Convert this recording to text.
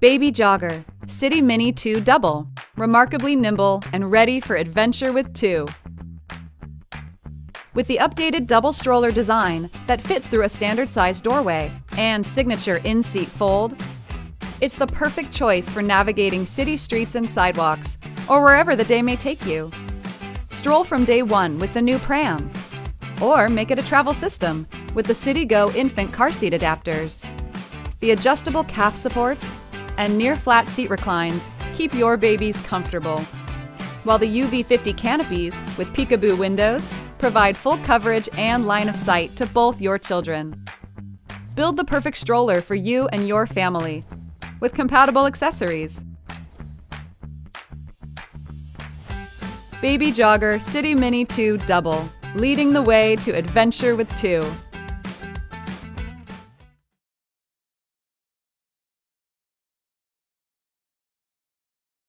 Baby Jogger, City Mini 2 Double. Remarkably nimble and ready for adventure with two. With the updated double stroller design that fits through a standard size doorway and signature in seat fold, it's the perfect choice for navigating city streets and sidewalks, or wherever the day may take you. Stroll from day one with the new pram, or make it a travel system with the CityGo infant car seat adapters. The adjustable calf supports and near flat seat reclines keep your babies comfortable. While the UV50 canopies with peekaboo windows provide full coverage and line of sight to both your children. Build the perfect stroller for you and your family with compatible accessories. Baby Jogger City Mini 2 Double, leading the way to adventure with two.